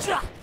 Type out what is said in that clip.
じゃあ